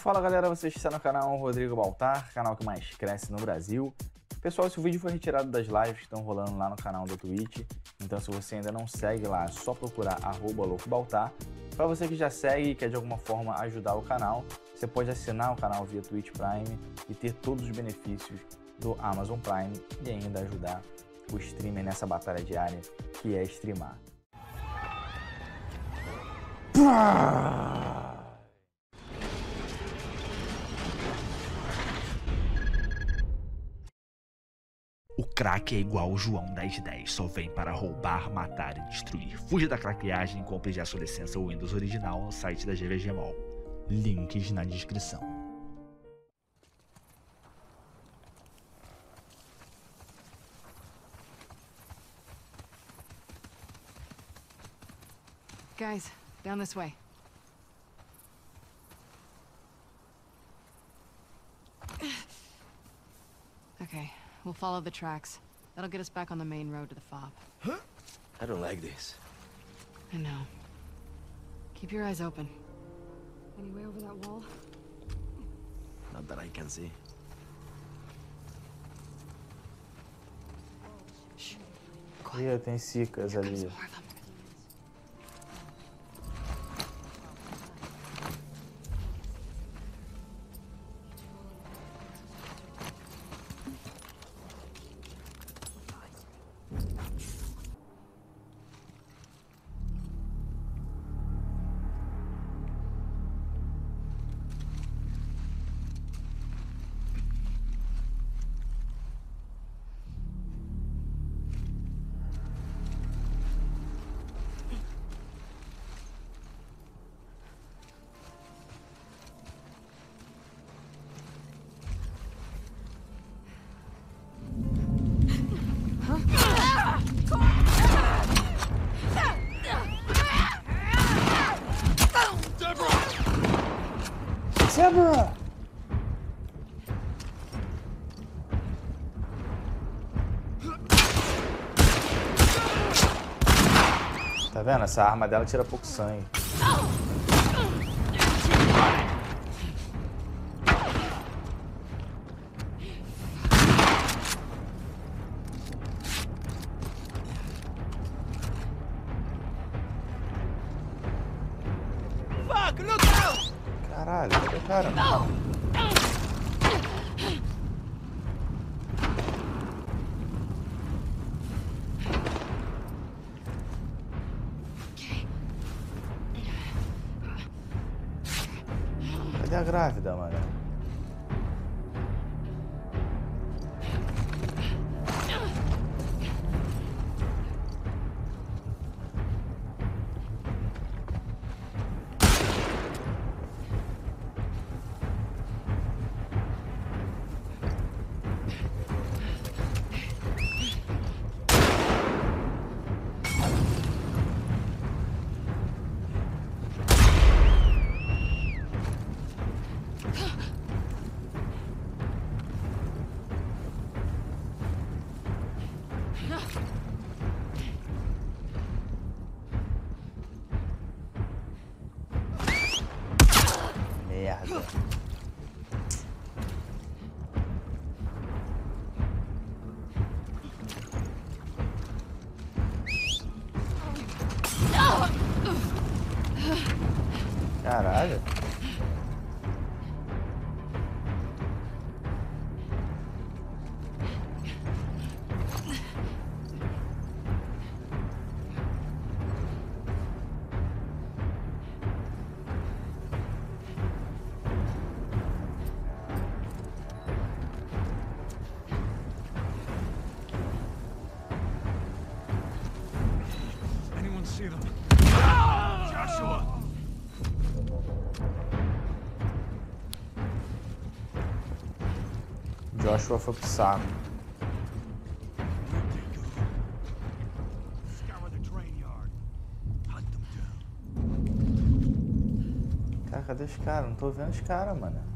Fala galera, você está no canal Rodrigo Baltar, canal que mais cresce no Brasil. Pessoal, esse vídeo foi retirado das lives que estão rolando lá no canal do Twitch, então se você ainda não segue lá, é só procurar loucobaltar. Para você que já segue e quer de alguma forma ajudar o canal, você pode assinar o canal via Twitch Prime e ter todos os benefícios do Amazon Prime e ainda ajudar o streamer nessa batalha diária que é streamar. O crack é igual o João 1010, só vem para roubar, matar e destruir. Fuja da craqueagem e compre já sua licença Windows original no site da GVG Mall. Links na descrição. Guys, down this way. Okay, we'll follow the tracks. That'll get us back on the main road to the fob. Huh? I don't like this. I know. Keep your eyes open. Any way over that wall? Not that I can see. Oh, Ih, tem cicas Here comes ali. Tá vendo? Essa arma dela tira pouco sangue. Joshua foi pro saco. Cara, cadê os caras? Não tô vendo os caras, mano.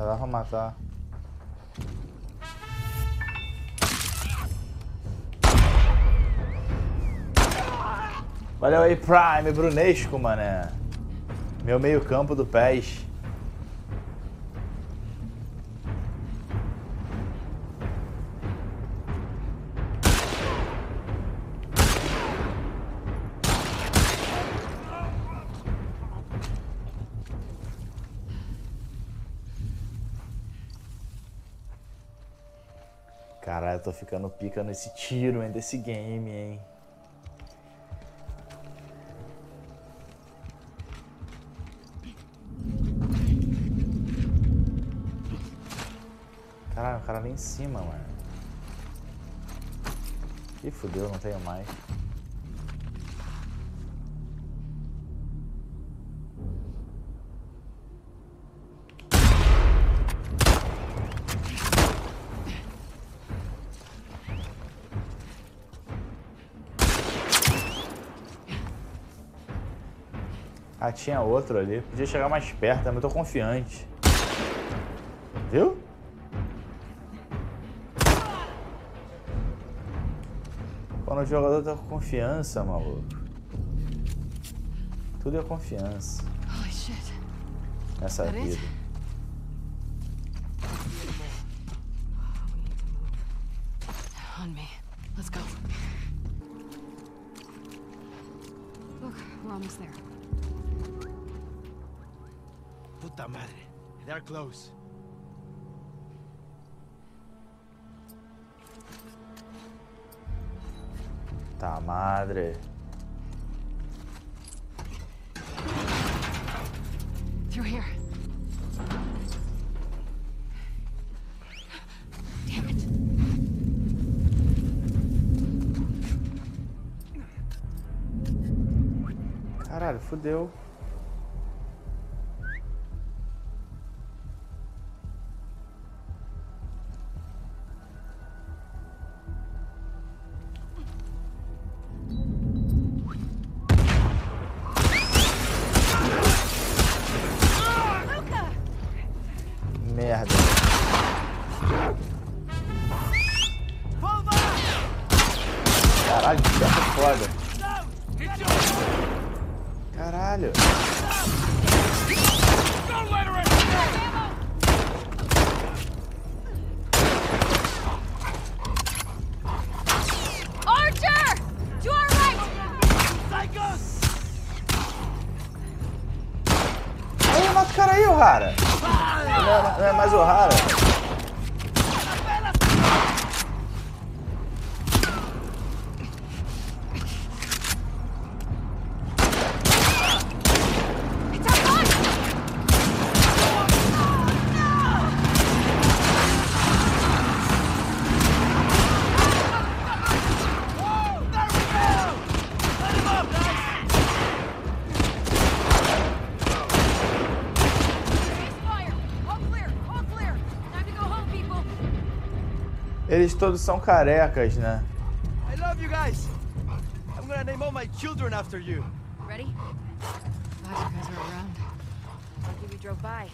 Não dá pra matar. Valeu aí, Prime, Brunesco, mané. Meu meio campo do PES. Ficando pica nesse tiro, hein, desse game, hein. Caralho, o cara ali em cima, mano. Ih, fudeu, não tenho mais. Ah, tinha outro ali. Podia chegar mais perto, mas eu tô confiante. Viu? Quando o jogador tá com confiança, maluco. Tudo é confiança nessa vida. They're close. Tá, madre. Through here. Damn it. Caralho, fudeu. O cara aí, O'Hara. Não é, não é mais O'Hara. It's our gun! Fire! All clear! All clear! Time to go home, people! Eles todos são carecas, né? I love you guys. I'm gonna name all my children after you. Ready? Glad you guys are around. Lucky we drove by.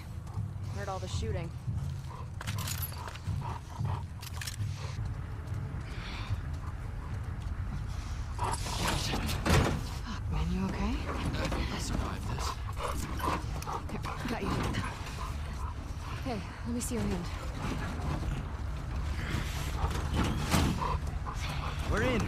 Heard all the shooting. Fuck, man, you okay? I survived this. Here, got you. Hey, let me see your hand. We're in.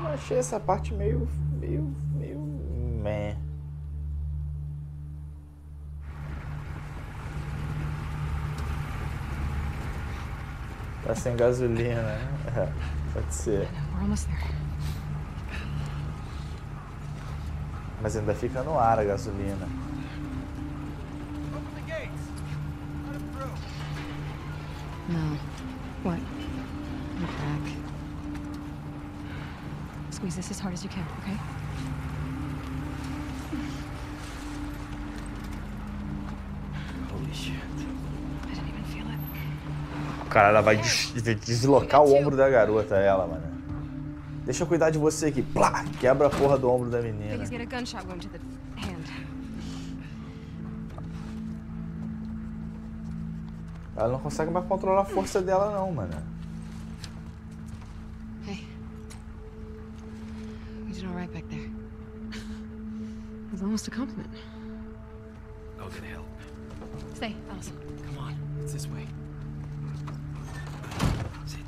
Eu achei essa parte meio. meio. meio. meh. Tá sem gasolina, né? É, pode ser. We're almost there. Mas ainda fica no ar a gasolina. Open Squeeze this as hard as you can, okay? Holy shit. I didn't even feel it. Cara, ela vai des deslocar o ombro da garota, ela, mano. Deixa eu cuidar de você aqui. Plá! Quebra a porra do ombro da menina. He's got a gunshot wound to the hand. Ela não consegue mais controlar a força dela, não, mano. Almost a compliment. I'll get help. Stay, Alice. Come on, it's this way. Sit.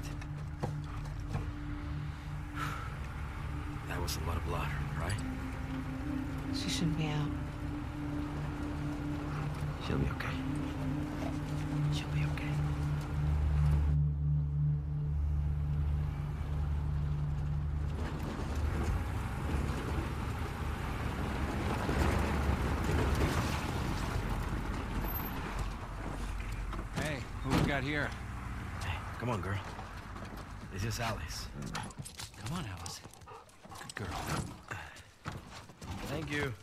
That was a lot of blood, right? She shouldn't be out. She'll be okay. She'll be okay. Hey, who we got here? Hey, come on, girl. This is Alice. Come on, Alice. Good girl. Thank you.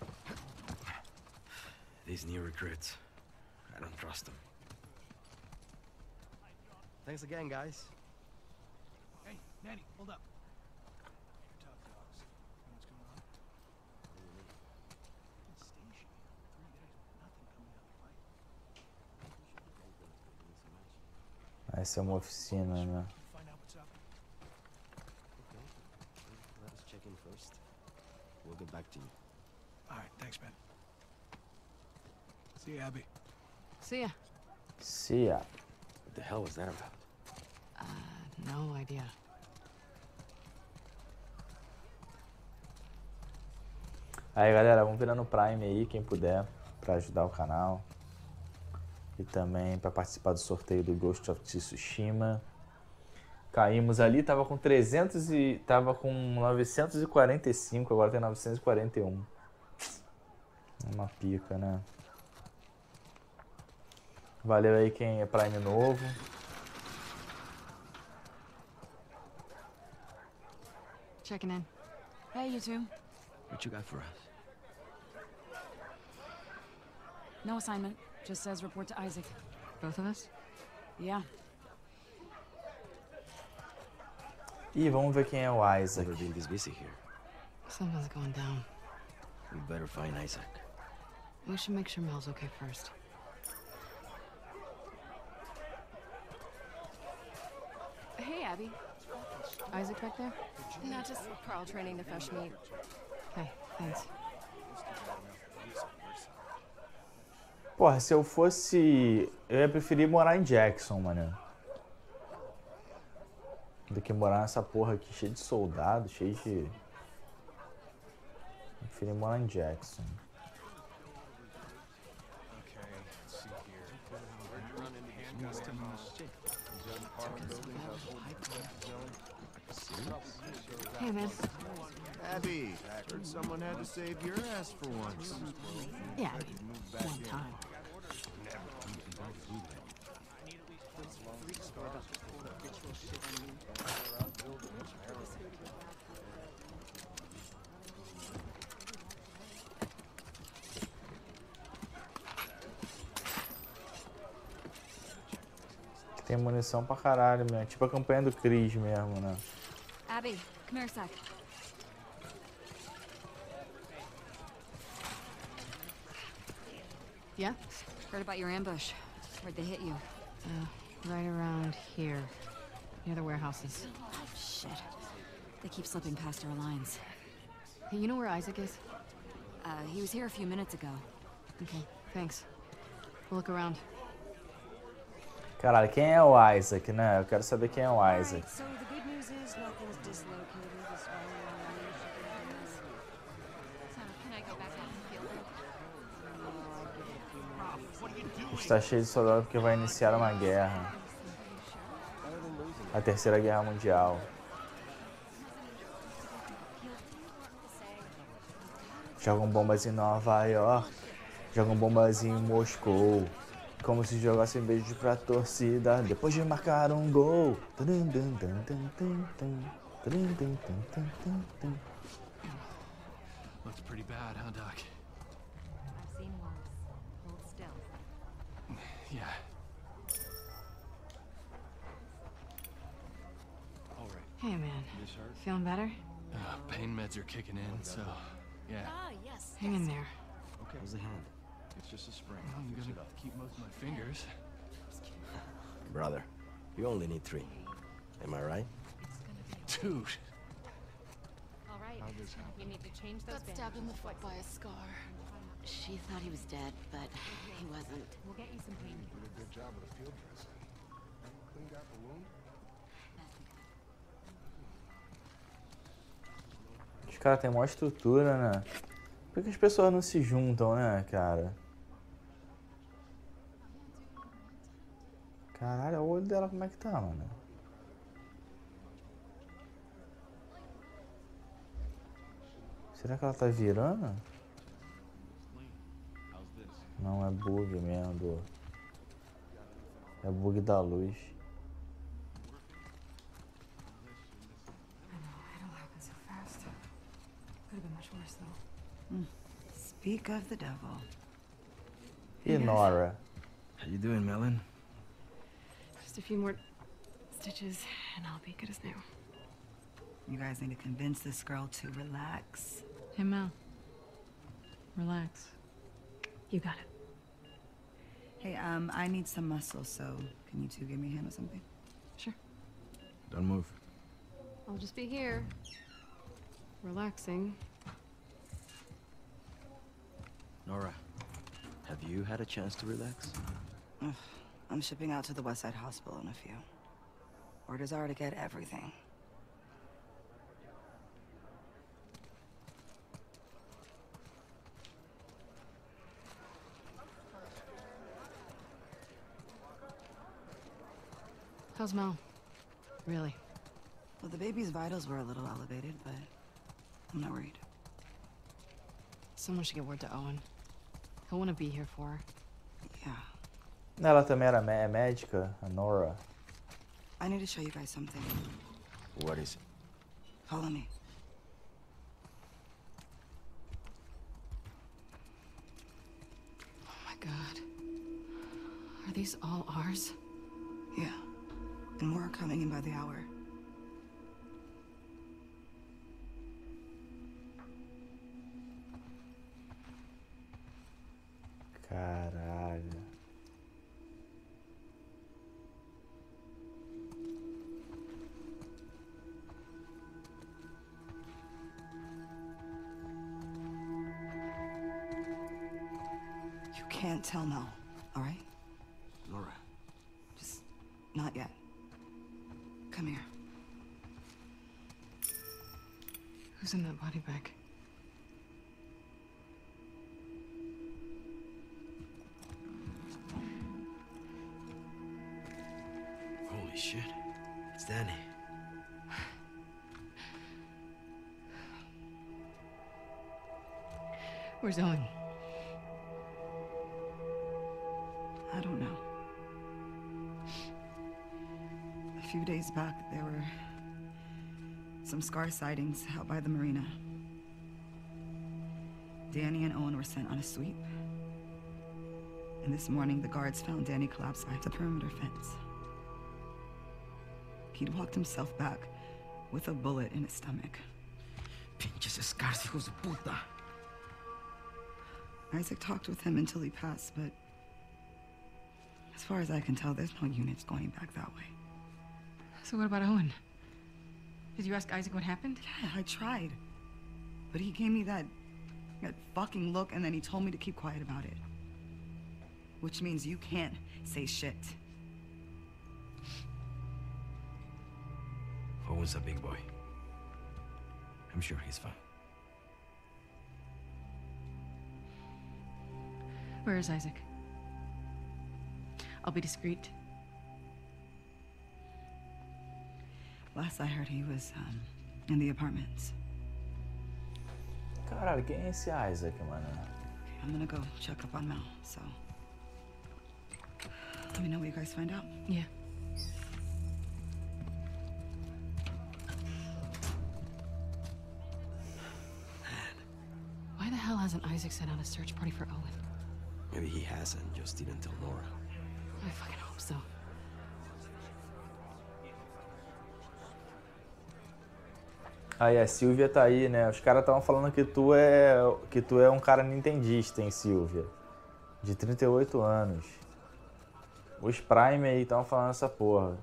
These new recruits. I don't trust them. Thanks again, guys. Hey, Manny, hold up. Essa é uma oficina, né? Find out what's up. Let us check in first. We'll get back to you. All right, thanks, man. See you, Abby. See ya. Se a... What the hell was that about? Uh, no idea. Aí, galera, vamos virando Prime aí, quem puder, pra ajudar o canal. E também pra participar do sorteio do Ghost of Tsushima. Caímos ali, tava com 300 e... Tava com 945, agora tem 941. Uma pica, né? Valeu aí quem é Prime novo. Checking in. Hey, you two. What you got for us? No assignment. Just says report to Isaac. Both of us? Yeah. Ih, vamos ver quem é o Isaac. Never been this busy here. Something's going down. We better find Isaac. We should make sure Mel's okay first. Hey, Abby. Isaac back there? Not just Carl training the fresh meat. Okay, thanks. Porra, se eu fosse. Eu ia preferir morar em Jackson, mano. Do que morar nessa porra aqui cheio de soldado, cheio de. Eu morar em Jackson. Hey. Abby, heard someone had to save your ass for once. Yeah, one time. Tem munição pra caralho, mesmo. Tipo a campanha do Chris mesmo, né? Abby, come here a sec. Yeah? Heard about your ambush. Where'd they hit you? Uh, right around here. Near the warehouses. Oh, Shit. They keep slipping past our lines. Hey, you know where Isaac is? Uh, he was here a few minutes ago. Okay, thanks. We'll look around. Caralho, quem é o Isaac, né? Eu quero saber quem é o Isaac. so Está cheio de soldado porque vai iniciar uma guerra. A terceira guerra mundial. Jogam bombas em Nova York. Jogam bombas em Moscou. Como se jogassem beijo pra torcida depois de marcar um gol. Looks pretty bad, huh, Doc? Yeah. All right. Hey, man. This hurt? Feeling better? Uh, pain meds are kicking in, so... Yeah. Ah, yes. Hang in there. Okay. How's the hand? It's just a sprain. I'm gonna keep most of my fingers. Brother, you only need three. Am I right? Two. All right. You need to change those Got stabbed in the foot by a scar. She thought he was dead, but he wasn't. We'll get you some pain. Os caras têm maior estrutura, né? Por que as pessoas não se juntam, né, cara? Caralho, olha o olho dela como é que tá, mano. Será que ela tá virando? Não, é bug mesmo, do... É bug da luz. I know, it all happened so fast. Could have been much worse, though. Speak of the devil. E Nora? How you doing, Melon? Just a few more stitches, and I'll be good as new. You guys need to convince this girl to relax. Hey, Mel. Relax. You got it. Hey, um, I need some muscle, so can you two give me a hand with something? Sure. Don't move. I'll just be here. Relaxing. Nora, have you had a chance to relax? Ugh, I'm shipping out to the Westside Hospital in a few. Orders are to get everything. How's Mel? Really? Well, the baby's vitals were a little elevated, but I'm not worried. Someone should get word to Owen. He'll want to be here for her. Yeah. Ela também era mé- é médica, a Nora. I need to show you guys something. What is it? Follow me. Oh my god. Are these all ours? Yeah. And more are coming in by the hour. Caralho. You can't tell Mel, Who's in that body bag? Holy shit. It's Danny. Where's Owen? I don't know. A few days back, there were some scar sightings out by the marina. Danny and Owen were sent on a sweep. And this morning, the guards found Danny collapsed by the perimeter fence. He'd walked himself back with a bullet in his stomach. Pinches escars, hijos de puta. Isaac talked with him until he passed, but as far as I can tell, there's no units going back that way. So what about Owen? Did you ask Isaac what happened? Yeah, I tried. But he gave me that that fucking look and then he told me to keep quiet about it. Which means you can't say shit. Owen's a big boy. I'm sure he's fine. Where is Isaac? I'll be discreet. Last I heard, he was um, in the apartments. Caralho, quem é esse Isaac, mano? I'm gonna go check up on Mel, so. Let me know what you guys find out. Yeah. Why the hell hasn't Isaac sent out a search party for Owen? Maybe he hasn't, just didn't tell Nora. I fucking hope so. Aí a Silvia tá aí, né? Os caras estavam falando que tu é que tu é um cara nintendista, hein, Silvia? De 38 anos. Os Prime aí estavam falando essa porra.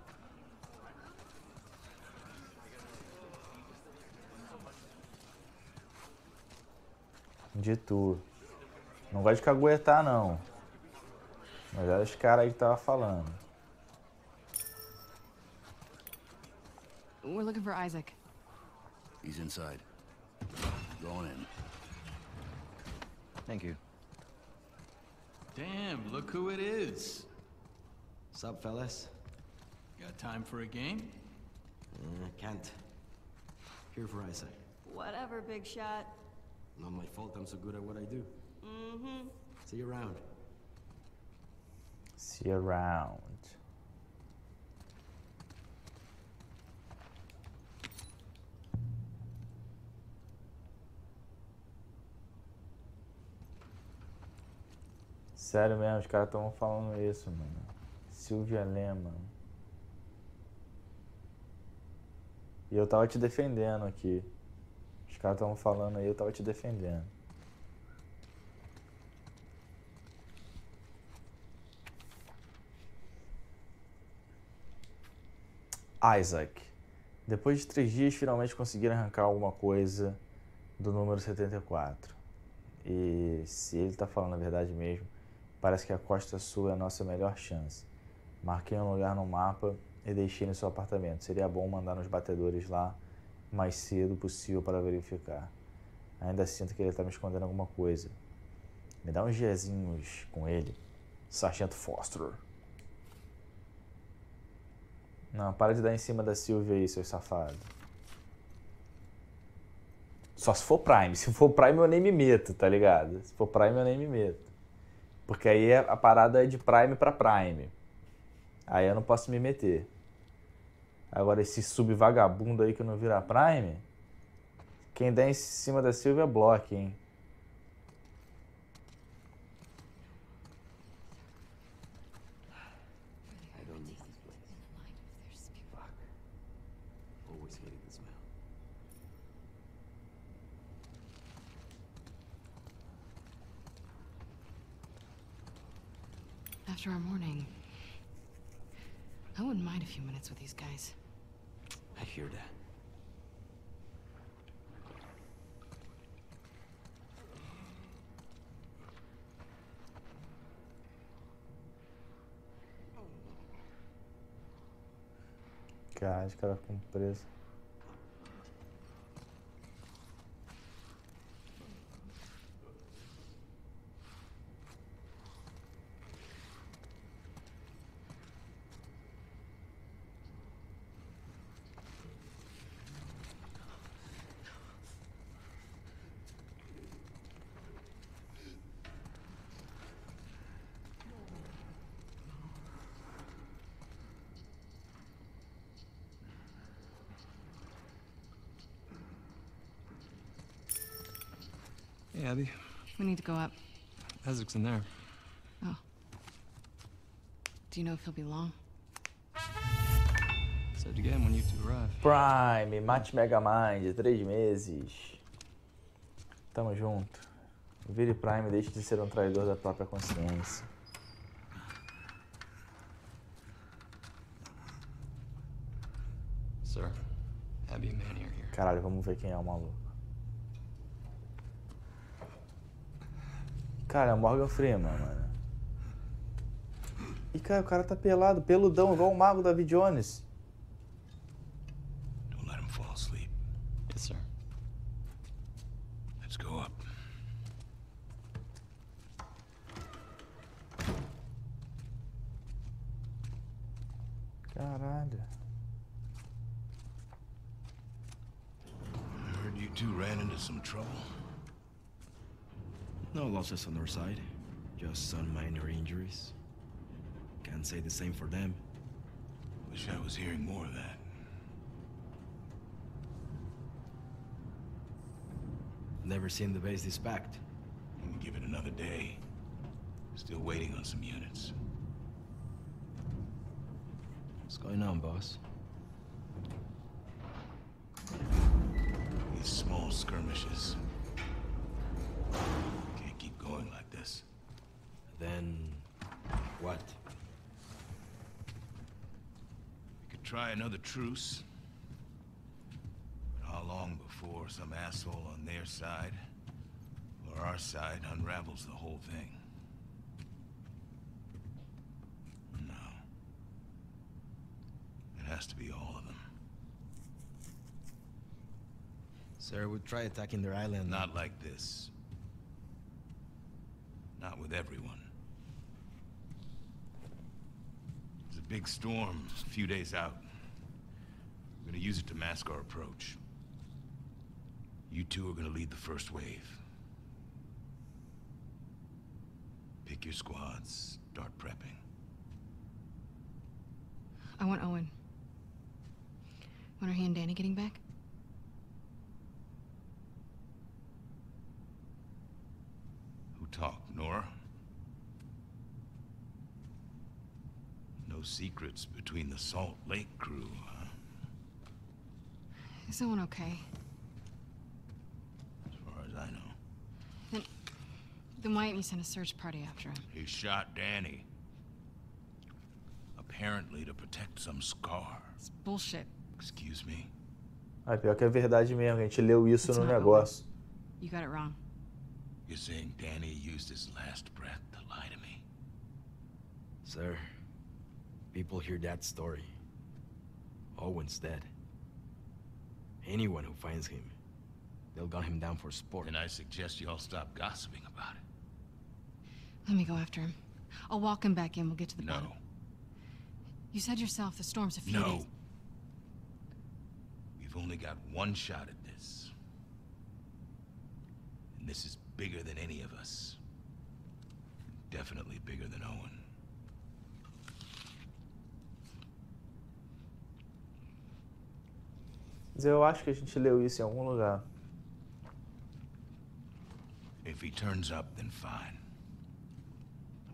De tu. Não gosta de caguetar, não. Mas era os caras aí que tava falando. We're looking for Isaac. He's inside. Going in. Thank you. Damn, look who it is. Sup, fellas? Got time for a game? Uh, can't. Here for Isaac. Whatever, big shot. Not my fault I'm so good at what I do. Mm-hmm. See you around. See you around. Sério mesmo, os caras estavam falando isso, mano. Silvia Lema. E eu tava te defendendo aqui. Os caras estavam falando aí, eu tava te defendendo. Isaac. Depois de três dias, finalmente conseguiram arrancar alguma coisa do número 74. E se ele tá falando a verdade mesmo, parece que a Costa Sul é a nossa melhor chance. Marquei um lugar no mapa e deixei no seu apartamento. Seria bom mandar nos batedores lá mais cedo possível para verificar. Ainda sinto que ele está me escondendo alguma coisa. Me dá uns diazinhos com ele. Sargento Foster. Não, para de dar em cima da Silvia aí, seu safado. Só se for Prime. Se for Prime, eu nem me meto, tá ligado? Se for Prime, eu nem me meto. Porque aí a parada é de Prime pra Prime. Aí eu não posso me meter. Agora, esse sub-vagabundo aí que não vira Prime, quem der em cima da Silvia é bloco, hein? Wouldn't mind a few minutes with these guys. I hear that. Cara, os caras Hey, Abby. We need to go up. Isaac's in there. Oh. Do you know if he'll be long? Said again when you two arrive. Prime, Mate Megamind, três meses. Tamo junto. Vire Prime e deixe de ser um traidor da própria consciência. Sir, Abby and Manny are here. Caralho, vamos ver quem é o maluco. Cara, Morgan Freeman, mano. E cara, o cara tá pelado, peludão, igual o mago David Jones. Losses on our side. Just some minor injuries. Can't say the same for them. Wish I was hearing more of that. Never seen the base this packed. Give it another day. Still waiting on some units. What's going on, boss? These small skirmishes. Then, what? We could try another truce. But how long before some asshole on their side or our side unravels the whole thing? No. It has to be all of them. Sir, we'll try attacking their island. Not like this. Not with everyone. There's a big storm a few days out. We're gonna use it to mask our approach. You two are gonna lead the first wave. Pick your squads, start prepping. I want Owen. When are he and Danny getting back? Who talked, Nora? No secrets between the Salt Lake crew, huh? Is someone okay? As far as I know. Then, then why didn't you send a search party after him? He shot Danny. Apparently to protect some scar. It's bullshit. Excuse me? Ah, pior que é verdade mesmo, a gente leu isso It's no not negócio. You got it wrong. You're saying Danny used his last breath to lie to me? Sir, people hear that story. Owen's dead. Anyone who finds him, they'll gun him down for sport. And I suggest you all stop gossiping about it. Let me go after him. I'll walk him back in. We'll get to the No. bottom. You said yourself the storm's a few No. days. We've only got one shot at this. And this is bigger than any of us. Definitely bigger than Owen. Mas eu acho que a gente leu isso em algum lugar. If he turns up, then fine.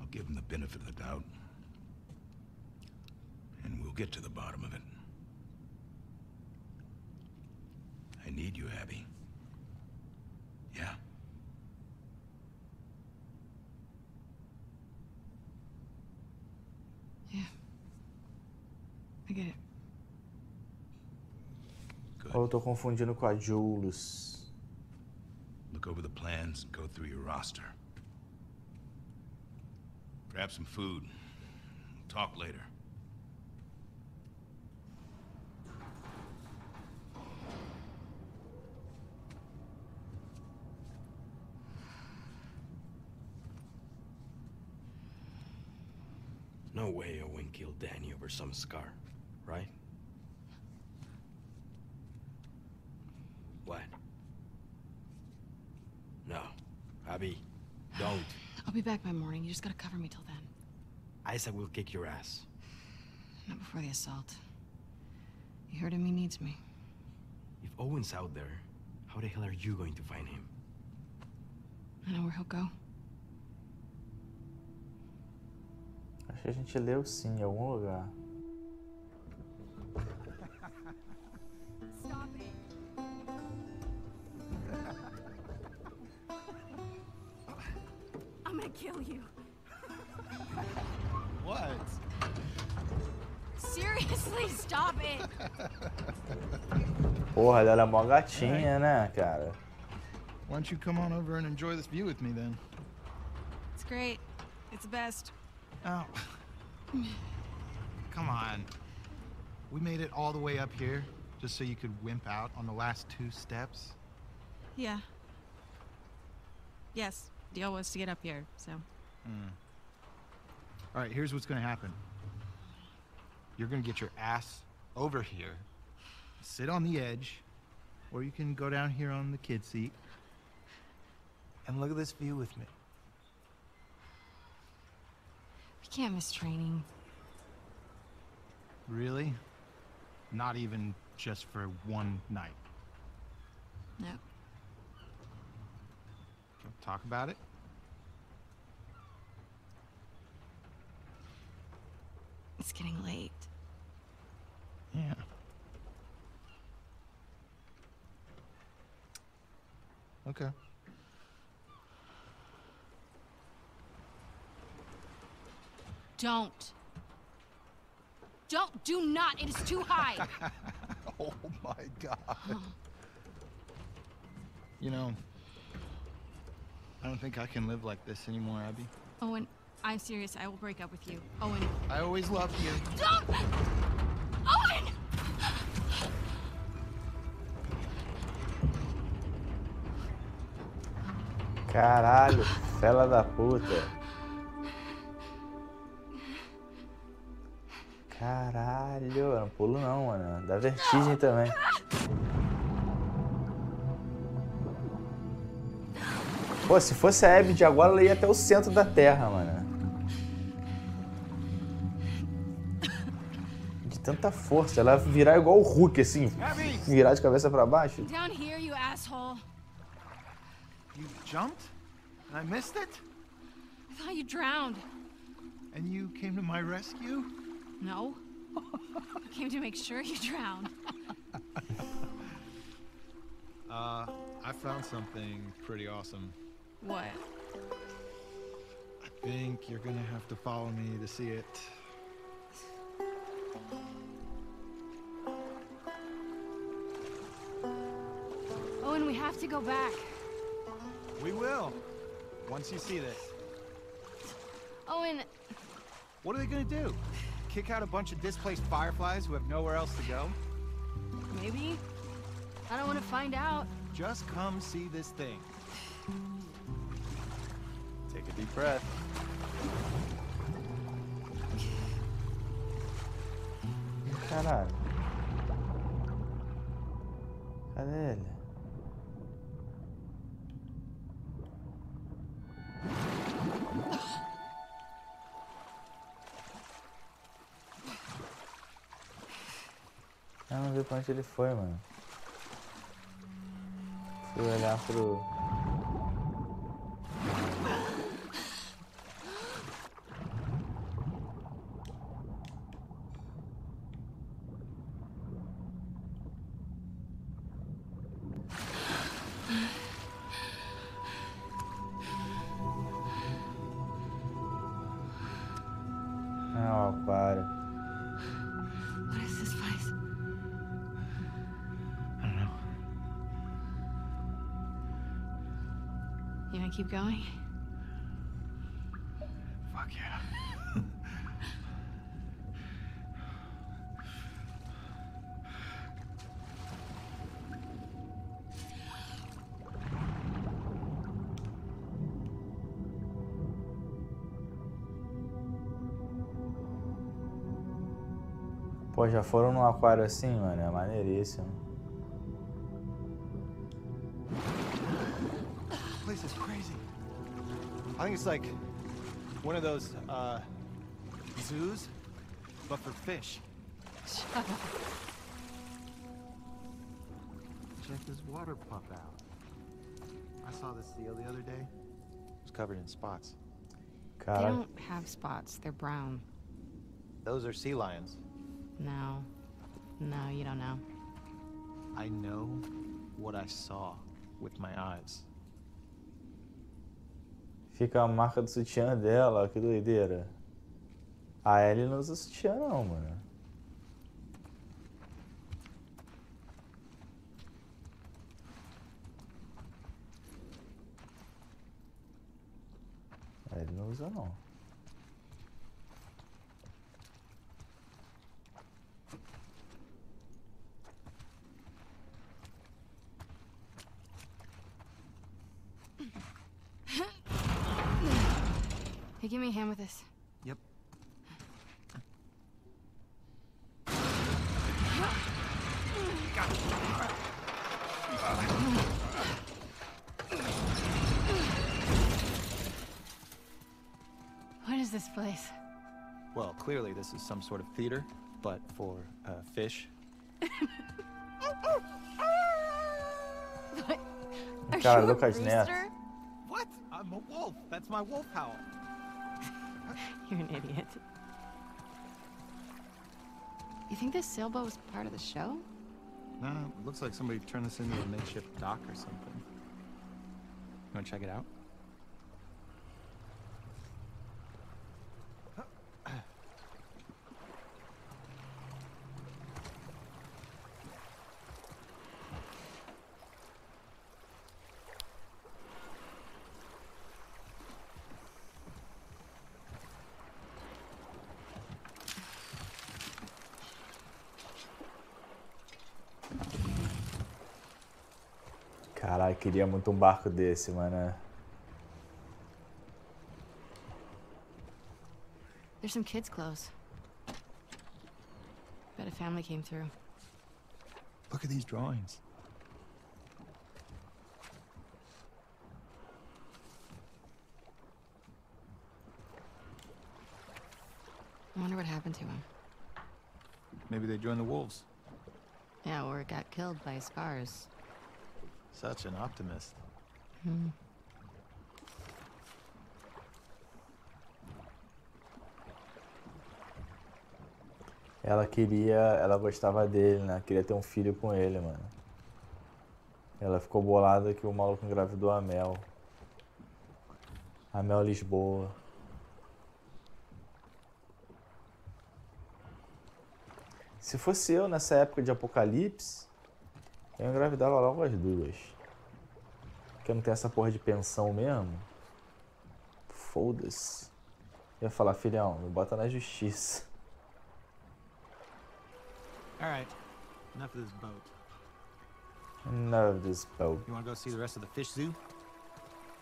I'll give him the benefit of the doubt. And we'll get to the bottom of it. I need you, Abby. Yeah? Yeah. I get it. Ou eu tô confundindo com a Jules. Look over the plans and go through your roster. Grab some food. Talk later. No way Owen killed Danny over some scar, right? What? No. Abby, don't. I'll be back by morning. You just gotta cover me till then. Isaac will kick your ass. Not before the assault. You heard him, he needs me. If Owen's out there, how the hell are you going to find him? I know where he'll go. Acho que a gente leu sim em algum lugar. Kill you. What? Seriously, stop it. Porra, ela era mó gatinha, né, cara? Why don't you come on over and enjoy this view with me then? It's great. It's the best. Oh. Come on. We made it all the way up here just so you could wimp out on the last two steps. Yeah. Yes, deal was to get up here, so. Mm. All right, here's what's gonna happen. You're gonna get your ass over here, sit on the edge, or you can go down here on the kid seat and look at this view with me. We can't miss training. Really? Not even just for one night. No. Talk about it? It's getting late. Yeah. Okay. Don't. Don't. Do not. It is too high. oh my god. Oh. You know, I don't think I can live like this anymore, Abby. Oh, Owen, I'm serious. I will break up with you. Owen. I always loved you. Don't! Owen! Caralho, fela da puta. Caralho, não pulo não, mano. Dá vertigem também. Pô, se fosse a Abby de agora, ela ia até o centro da Terra, mano. Tanta força. Ela virar igual o Hulk, assim. Virar de cabeça pra baixo. Down here, you asshole. You jumped? And I missed it? I thought you drowned. And you came to my rescue? No. I came to make sure you drowned. Uh, I found something pretty awesome. What? I think you're gonna have to follow me to see it. Owen, we have to go back. We will. Once you see this. Owen, What are they gonna do? Kick out a bunch of displaced fireflies who have nowhere else to go? maybe? I don't want to find out. Just come see this thing. Take a deep breath. Caralho. Cadê ele? Eu não vi pra onde ele foi, mano. Fui olhar pro. Keep going? Fuck yeah. Pô, já foram num aquário assim, mano? É maneiríssimo. This place is crazy. I think it's like one of those uh, zoos, but for fish. Check this water pump out. I saw this seal the other day. It was covered in spots. They don't have spots. They're brown. Those are sea lions. No. No, you don't know. I know what I saw with my eyes. Fica a marca do sutiã dela, que doideira. A Ellie não usa sutiã não, mano. A Ellie não usa não. Hey, give me a hand with this. Yep. What is this place? Well, clearly this is some sort of theater, but for uh, fish. What? Are Cara, you a look at his net. What? I'm a wolf. That's my wolf howl. You're an idiot. You think this sailboat was part of the show? No, it looks like somebody turned this into a makeshift dock or something. You want to check it out? Queria muito um barco desse, mano. There's some kids' clothes. Bet a family came through. Look at these drawings. I wonder what happened to him. Maybe they joined the wolves. Yeah, or got killed by scars. Such an optimist. Hmm. Ela queria. Ela gostava dele, né? Queria ter um filho com ele, mano. Ela ficou bolada que o maluco engravidou a Mel. A Mel Lisboa. Se fosse eu nessa época de apocalipse, eu engravidava logo as duas. Porque não tenho essa porra de pensão mesmo. Foda-se. Eu ia falar, filhão, me bota na justiça. All right. Enough of this boat. Enough of this boat. You want to go see the rest of the fish zoo?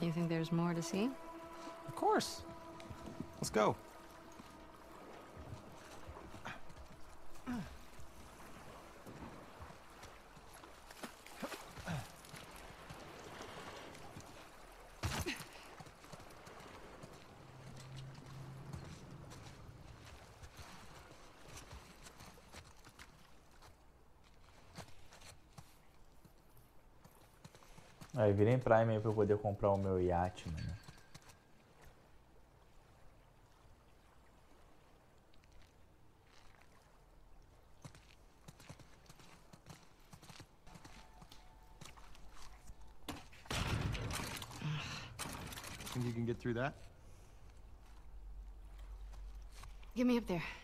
You think there's more to see? Of course. Let's go. Aí virem Prime aí pra eu poder comprar o meu iate, mano. Think you can get through that? Get me up there.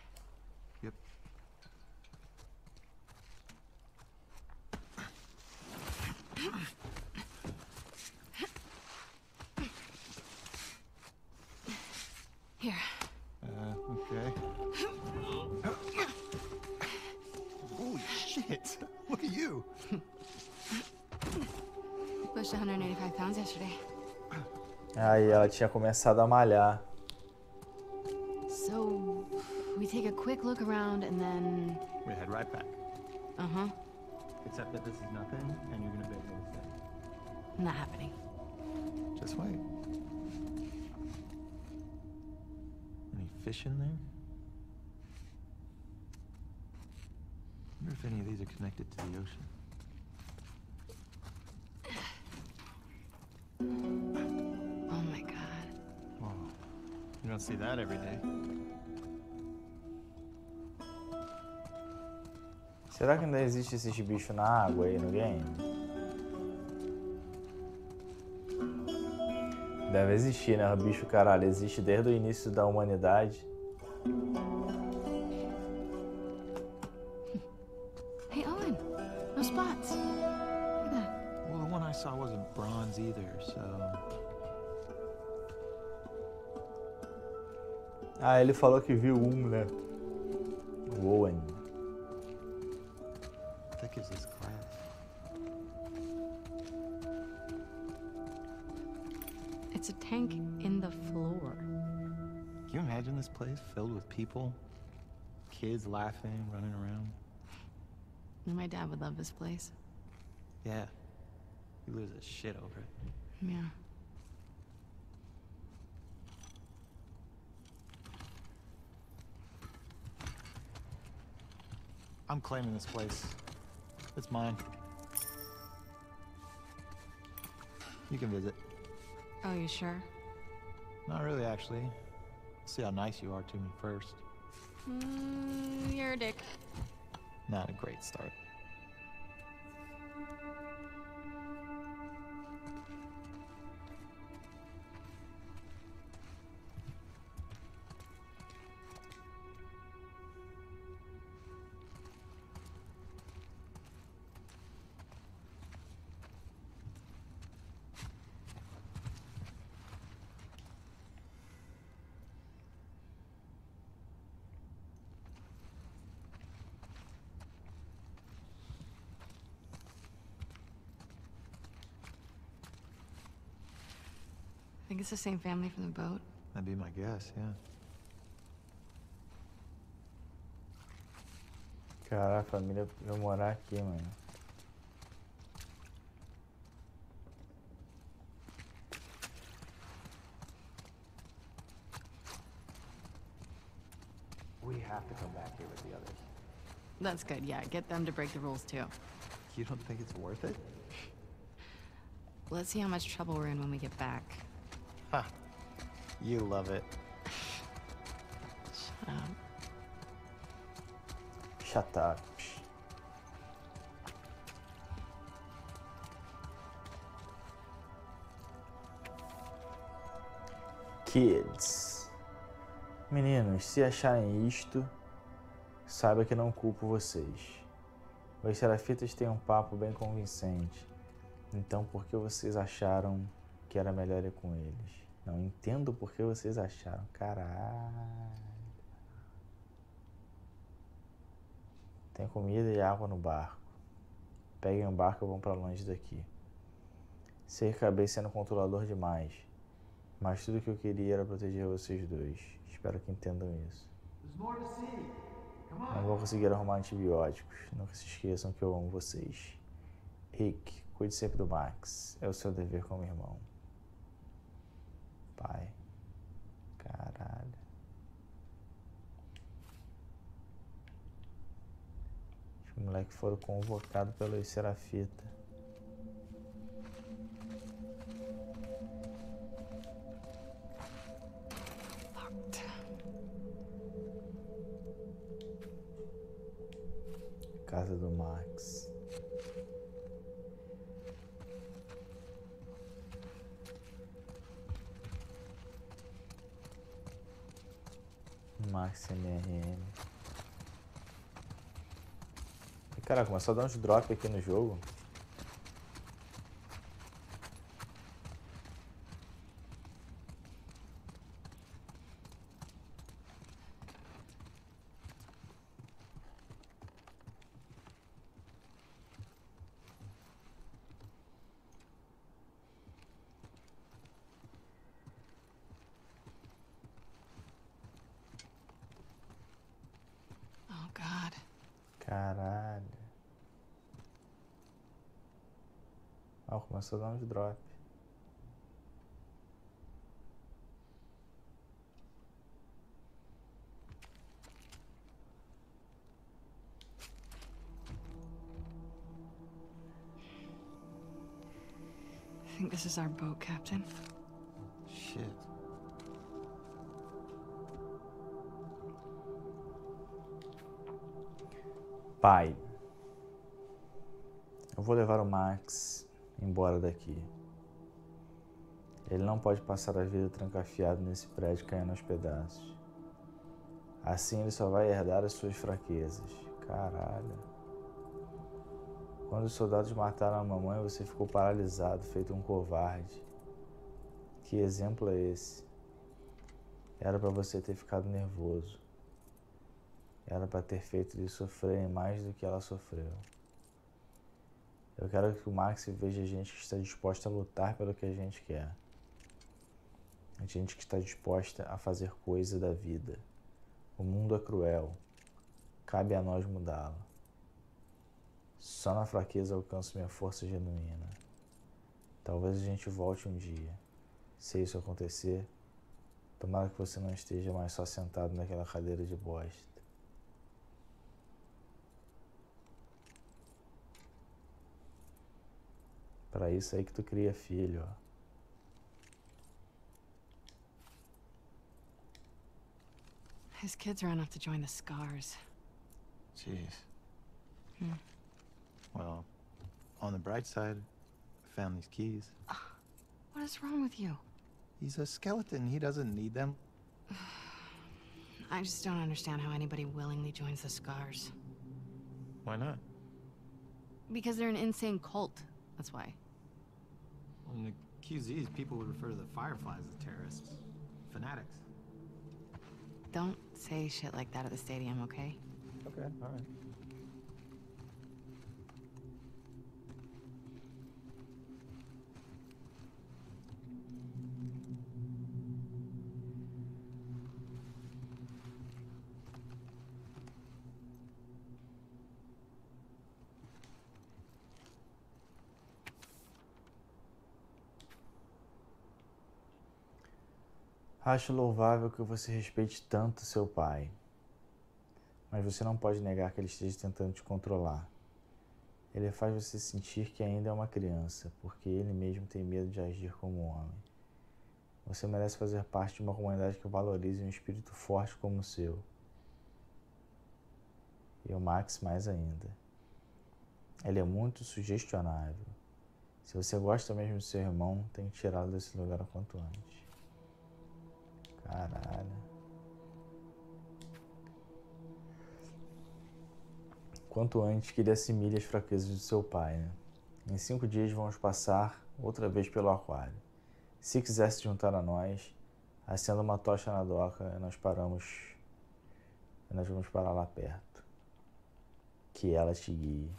Tinha começado a malhar. So, we take a quick look around and then. We head right back. Uh huh. Except that this is nothing, and you're gonna be able to stay. Not happening. Just wait. Any fish in there? wonder if any of these are connected to the ocean. Don't see that every day. Será que ainda existe esses bichos na água aí no game? Deve existir, né? O bicho, caralho, existe desde o início da humanidade. Ah, ele falou que viu um, né? O Owen. This? It's a tank in the floor. Can you imagine this place filled with people? Kids laughing, running around? My dad would love this place. Yeah. He loses shit over it. Yeah. I'm claiming this place. It's mine. You can visit. Oh, you sure? Not really, actually. See how nice you are to me first. Mm, you're a dick. Not a great start. I think it's the same family from the boat? That'd be my guess, yeah. Cara, a família vai morar aqui, mano. We have to come back here with the others. That's good, yeah. Get them to break the rules too. You don't think it's worth it? Let's see how much trouble we're in when we get back. You love it. Shut up. Shut up. Kids. Meninos, se acharem isto, saiba que não culpo vocês. Os serafitas têm um papo bem convincente. Então por que vocês acharam que era melhor ir com eles? Não entendo por que vocês acharam. Caralho. Tem comida e água no barco. Peguem o barco e vão para longe daqui. Sei que acabei sendo controlador demais, mas tudo que eu queria era proteger vocês dois. Espero que entendam isso. Não vou conseguir arrumar antibióticos. Nunca se esqueçam que eu amo vocês. Rick, cuide sempre do Max. É o seu dever como irmão. Pai. Caralho. Os moleques foram convocados pelos Serafita. Casa do Max. Caraca, começou a dar uns drop aqui no jogo. Oh, God. Caralho. Ó, começou a dar uns drop. I think this is our boat, Captain. Shit. Pai, eu vou levar o Max embora daqui. Ele não pode passar a vida trancafiado nesse prédio caindo aos pedaços. Assim ele só vai herdar as suas fraquezas. Caralho. Quando os soldados mataram a mamãe, você ficou paralisado, feito um covarde. Que exemplo é esse? Era para você ter ficado nervoso. Era para ter feito eles sofrerem mais do que ela sofreu. Eu quero que o Max veja gente que está disposta a lutar pelo que a gente quer. Gente que está disposta a fazer coisa da vida. O mundo é cruel. Cabe a nós mudá-lo. Só na fraqueza alcanço minha força genuína. Talvez a gente volte um dia. Se isso acontecer, tomara que você não esteja mais só sentado naquela cadeira de bosta. Para isso aí que tu cria filho, ó. His kids ran off to join the Scars. Jeez. Hmm. Well, on the bright side, I found these keys. What is wrong with you? He's a skeleton. He doesn't need them. I just don't understand how anybody willingly joins the Scars. Why not? Because they're an insane cult. That's why. In the QZs, people would refer to the Fireflies as terrorists. Fanatics. Don't say shit like that at the stadium, okay? Okay, alright. Acho louvável que você respeite tanto seu pai. Mas você não pode negar que ele esteja tentando te controlar. Ele faz você sentir que ainda é uma criança, porque ele mesmo tem medo de agir como um homem. Você merece fazer parte de uma comunidade que valorize um espírito forte como o seu. E o Max mais ainda. Ele é muito sugestionável. Se você gosta mesmo do seu irmão, tem que tirá-lo desse lugar o quanto antes. Caralho. Quanto antes que ele assimile as fraquezas de seu pai, né? Em cinco dias vamos passar outra vez pelo aquário. Se quiser se juntar a nós, acenda uma tocha na doca e nós paramos. E nós vamos parar lá perto. Que ela te guie.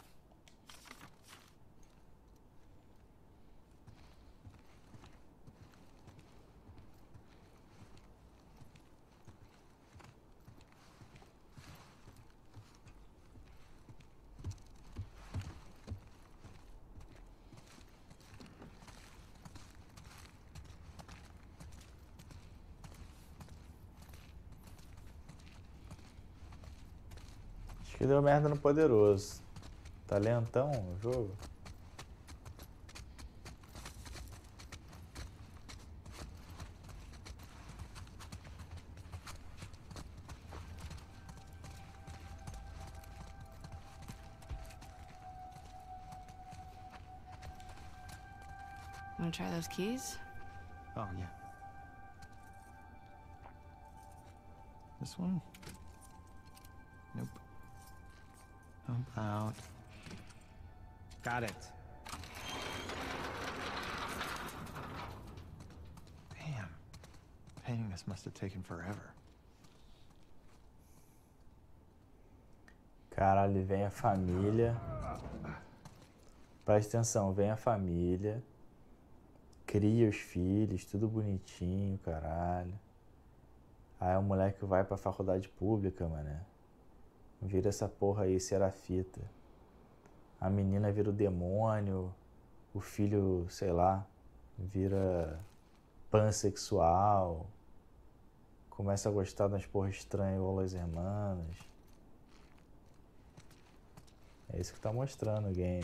Acho que deu merda no poderoso. Tá lentão o jogo? Wanna try those keys? Oh, yeah. This one? About... Got it. Damn. Painting this must have taken forever. Caralho, vem a família. Presta atenção, vem a família. Cria os filhos, tudo bonitinho, caralho. Aí o moleque vai pra faculdade pública, mané. Vira essa porra aí, serafita. A menina vira o demônio. O filho, sei lá, vira pansexual. Começa a gostar das porras estranhas igual as irmãs. É isso que tá mostrando o game.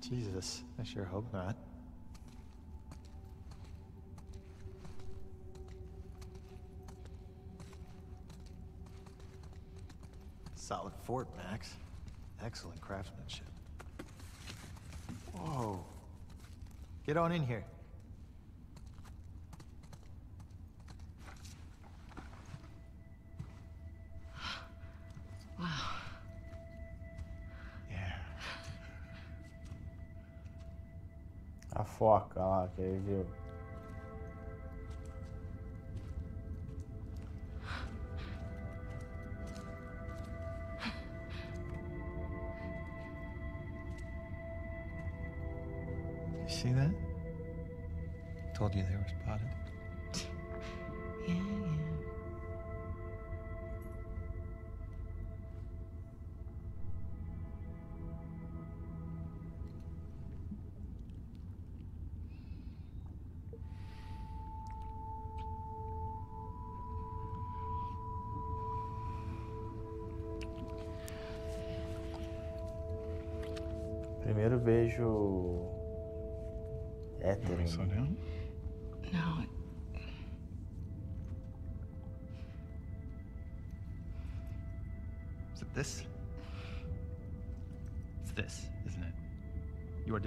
Jesus, I sure hope not. Solid fort, Max. Excellent craftsmanship. Whoa. Get on in here. Foca lá, que ele viu.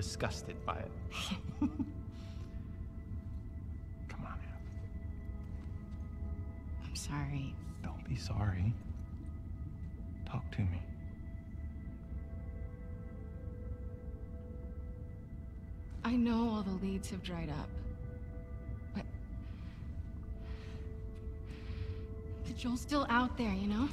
Disgusted by it. Come on. I'm sorry. Don't be sorry. Talk to me. I know all the leads have dried up. But. But Joel's still out there, you know?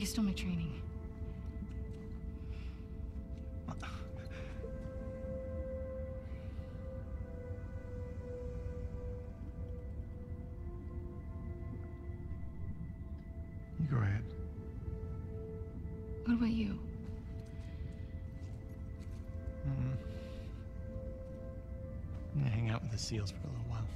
We can still make training. You go ahead. What about you? Mm. I'm gonna hang out with the seals for a little while.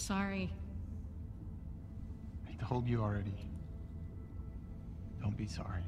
Sorry. I told you already. Don't be sorry.